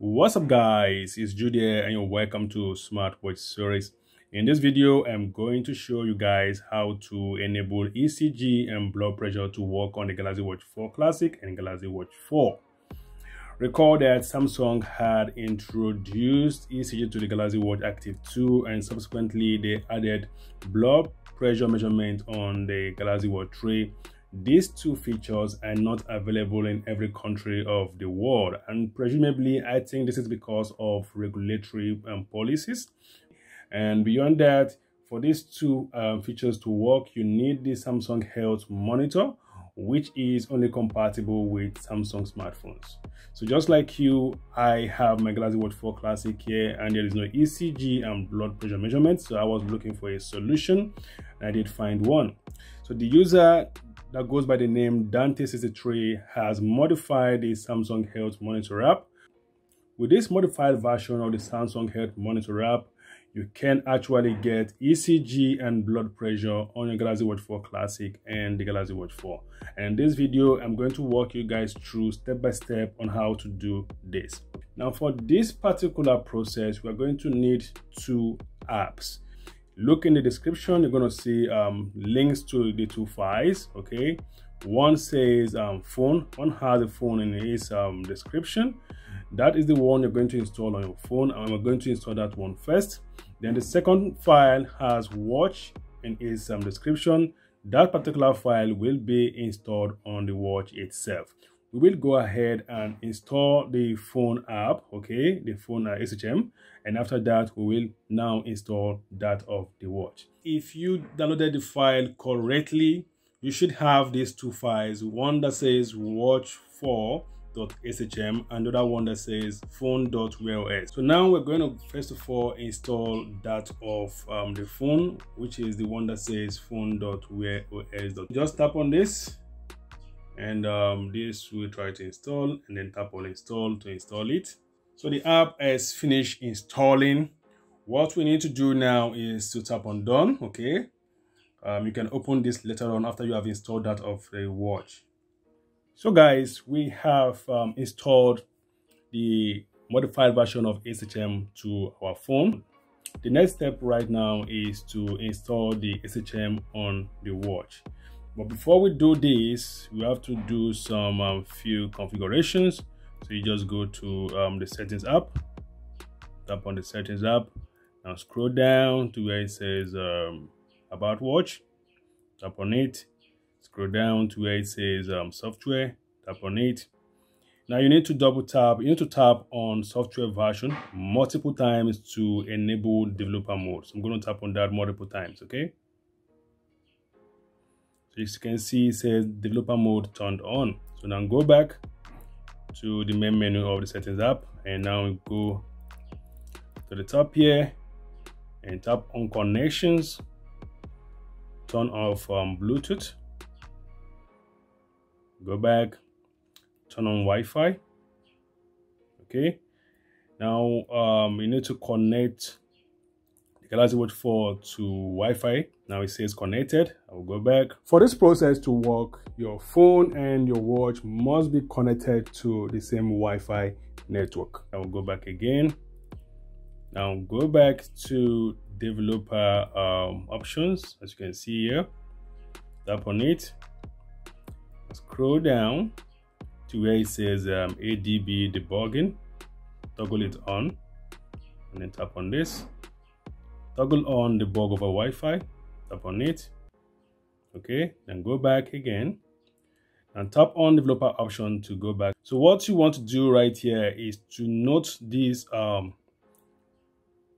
What's up guys, it's here and you're welcome to Smartwatch series. In this video, I'm going to show you guys how to enable ECG and blood pressure to work on the Galaxy Watch 4 Classic and Galaxy Watch 4. Recall that Samsung had introduced ECG to the Galaxy Watch Active 2 and subsequently they added blood pressure measurement on the Galaxy Watch 3 these two features are not available in every country of the world and presumably I think this is because of regulatory um, policies and beyond that for these two um, features to work you need the Samsung Health Monitor which is only compatible with Samsung smartphones. So just like you, I have my Galaxy Watch 4 Classic here and there is no ECG and blood pressure measurement. So I was looking for a solution and I did find one. So the user that goes by the name Dante63 has modified the Samsung Health Monitor app. With this modified version of the Samsung Health Monitor app, you can actually get ECG and blood pressure on your Galaxy Watch 4 Classic and the Galaxy Watch 4. And in this video, I'm going to walk you guys through step by step on how to do this. Now for this particular process, we're going to need two apps look in the description you're going to see um, links to the two files okay? One says um, phone one has a phone in its um, description. That is the one you're going to install on your phone and we're going to install that one first. Then the second file has watch in its um, description. That particular file will be installed on the watch itself we will go ahead and install the phone app okay? The phone uh, shm and after that we will now install that of the watch. If you downloaded the file correctly you should have these two files. One that says watch 4.shm and the other one that says phone.wear.os so now we're going to first of all install that of um, the phone which is the one that says phone.wear.os just tap on this and um, this will try to install and then tap on install to install it. So the app has finished installing. What we need to do now is to tap on done okay? Um, you can open this later on after you have installed that of the watch. So guys we have um, installed the modified version of SHM to our phone. The next step right now is to install the SHM on the watch but before we do this we have to do some um, few configurations. So you just go to um, the settings app tap on the settings app. Now scroll down to where it says um, about watch. Tap on it. Scroll down to where it says um, software. Tap on it. Now you need to double tap you need to tap on software version multiple times to enable developer mode. So i'm going to tap on that multiple times okay as you can see it says developer mode turned on. So now go back to the main menu of the settings app and now go to the top here and tap on connections turn off um, bluetooth go back turn on wi-fi. Okay. Now um, you need to connect the Galaxy Watch 4 to Wi-Fi. Now it says connected. I will go back. For this process to work, your phone and your watch must be connected to the same Wi-Fi network. I will go back again. Now go back to developer um, options, as you can see here. Tap on it. Scroll down to where it says um, ADB debugging. Toggle it on and then tap on this toggle on debug over Wi-Fi, tap on it, okay, then go back again and tap on developer option to go back. So what you want to do right here is to note this, um,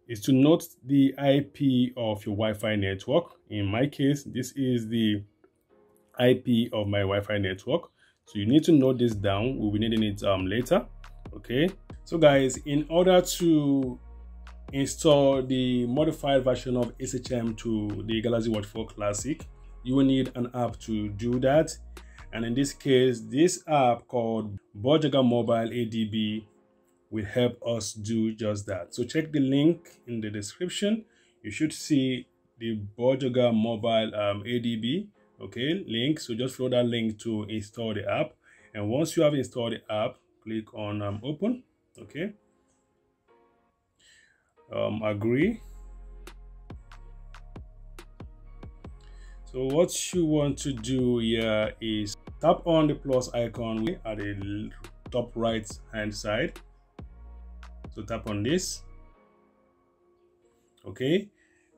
is to note the IP of your Wi-Fi network. In my case, this is the IP of my Wi-Fi network. So you need to note this down. We'll be needing it um, later. Okay. So guys, in order to install the modified version of SHM to the Galaxy Watch 4 Classic, you will need an app to do that. And in this case, this app called Bugjaeger Mobile ADB will help us do just that. So check the link in the description. You should see the Bugjaeger Mobile um, ADB, okay, link. So just follow that link to install the app. And once you have installed the app, click on um, open, okay um, agree. So what you want to do here is tap on the plus icon at the top right hand side. So tap on this. Okay.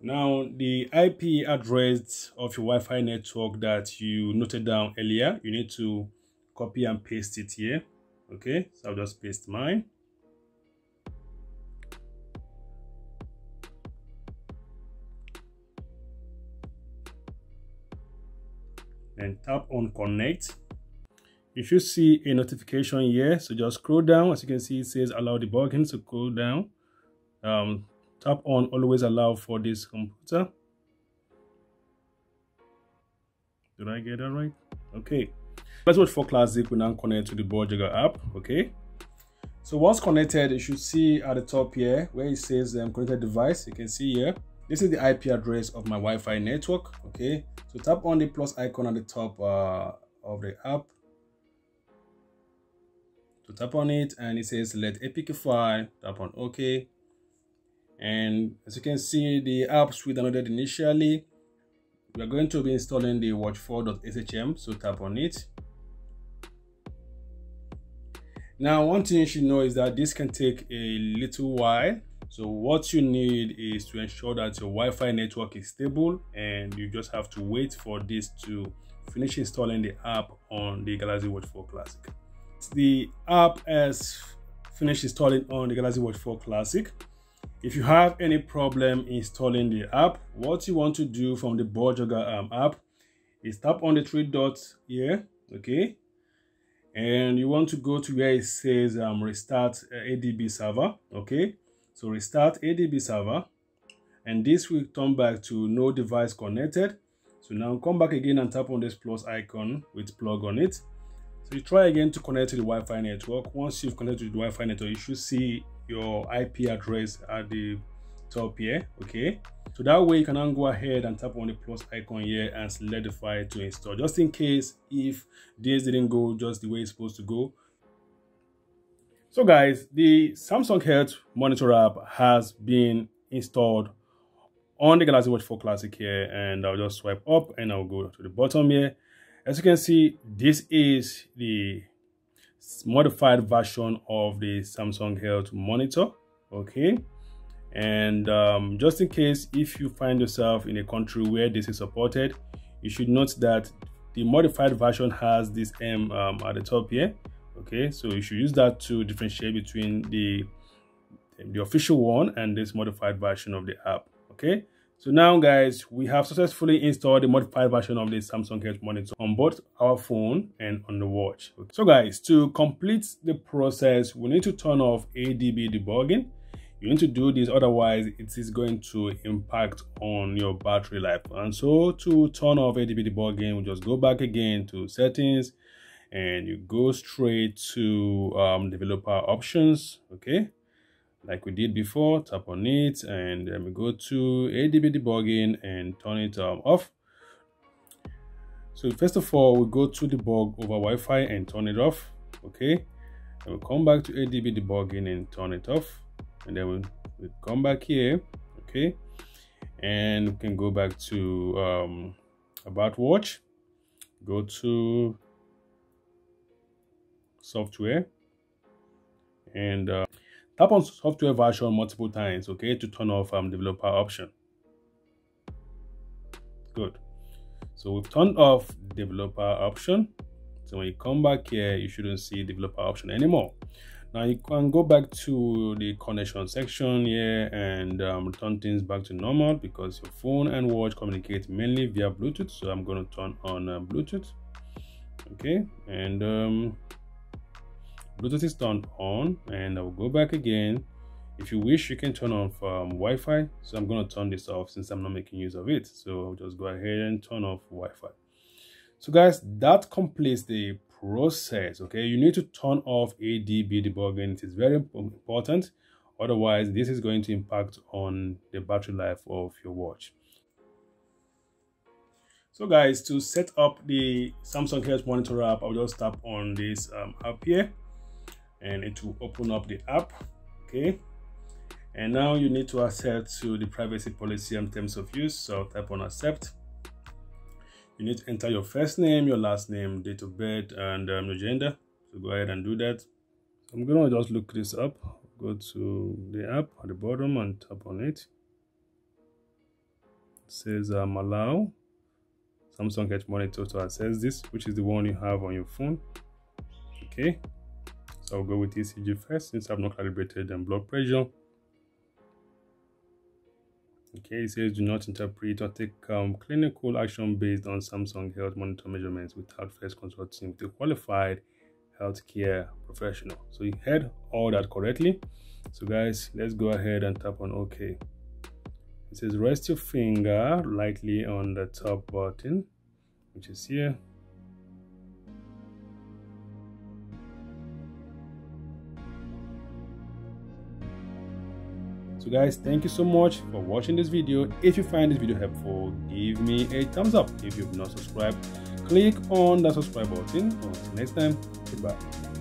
Now the ip address of your wi-fi network that you noted down earlier you need to copy and paste it here. Okay. So i'll just paste mine and tap on connect. You should see a notification here so just scroll down. As you can see it says allow debugging so scroll down. Um, tap on always allow for this computer. Did i get that right? Okay. Let's watch for classic we now connect to the Bugjaeger app okay? So once connected you should see at the top here where it says um, connected device. You can see here this is the ip address of my wi-fi network okay so tap on the plus icon at the top uh, of the app so tap on it and it says let APK file, tap on OK. And as you can see, the apps we downloaded initially, we are going to be installing the watch4.shm, so tap on it. Now, one thing you should know is that this can take a little while. So what you need is to ensure that your Wi-Fi network is stable and you just have to wait for this to finish installing the app on the Galaxy Watch 4 Classic the app has finished installing on the Galaxy Watch 4 Classic. If you have any problem installing the app, what you want to do from the Bugjaeger um, app is tap on the three dots here, okay? And you want to go to where it says um, restart ADB server, okay? So restart ADB server, and this will turn back to no device connected. So now come back again and tap on this plus icon with plug on it so you try again to connect to the Wi-Fi network. Once you've connected to the Wi-Fi network, you should see your IP address at the top here. Okay. So that way you can now go ahead and tap on the plus icon here and select the file to install. Just in case if this didn't go just the way it's supposed to go. So guys, the Samsung Health Monitor app has been installed on the Galaxy Watch 4 Classic here and I'll just swipe up and I'll go to the bottom here as you can see, this is the modified version of the Samsung Health monitor. Okay. And um, just in case if you find yourself in a country where this is supported, you should note that the modified version has this M um, at the top here. Okay, so you should use that to differentiate between the um, the official one and this modified version of the app. Okay, so now guys, we have successfully installed the modified version of the Samsung Health monitor on both our phone and on the watch. So guys, to complete the process, we need to turn off ADB debugging. You need to do this, otherwise it is going to impact on your battery life. And so to turn off ADB debugging, we just go back again to settings and you go straight to um, developer options, okay? like we did before tap on it and then we go to adb debugging and turn it um, off. So first of all we go to debug over wi-fi and turn it off okay? And we come back to adb debugging and turn it off and then we, we come back here okay? And we can go back to um, about watch. Go to software and uh, Tap on software version multiple times, okay, to turn off um, developer option. Good. So we've turned off developer option. So when you come back here, you shouldn't see developer option anymore. Now you can go back to the connection section here and um, turn things back to normal because your phone and watch communicate mainly via Bluetooth. So I'm going to turn on uh, Bluetooth. Okay, and um, Bluetooth is turned on and I will go back again. If you wish, you can turn off um, Wi-Fi. So I'm going to turn this off since I'm not making use of it. So I'll just go ahead and turn off Wi-Fi. So guys, that completes the process. Okay, you need to turn off ADB debugging. It is very important. Otherwise, this is going to impact on the battery life of your watch. So guys, to set up the Samsung Health Monitor app, I'll just tap on this um, app here and it will open up the app okay? And now you need to accept to the privacy policy and terms of use. So type on accept. You need to enter your first name your last name date of birth and um, your gender. So go ahead and do that. I'm gonna just look this up. Go to the app at the bottom and tap on it, it says um, allow. Samsung Health Monitor to access this which is the one you have on your phone. Okay i'll go with ecg first since i've not calibrated and blood pressure Okay, it says do not interpret or take um, clinical action based on Samsung Health Monitor measurements without first consulting with a qualified healthcare professional. So you heard all that correctly. So guys, let's go ahead and tap on OK. It says rest your finger lightly on the top button, which is here. So guys thank you so much for watching this video. If you find this video helpful give me a thumbs up. If you've not subscribed click on the subscribe button. Until next time goodbye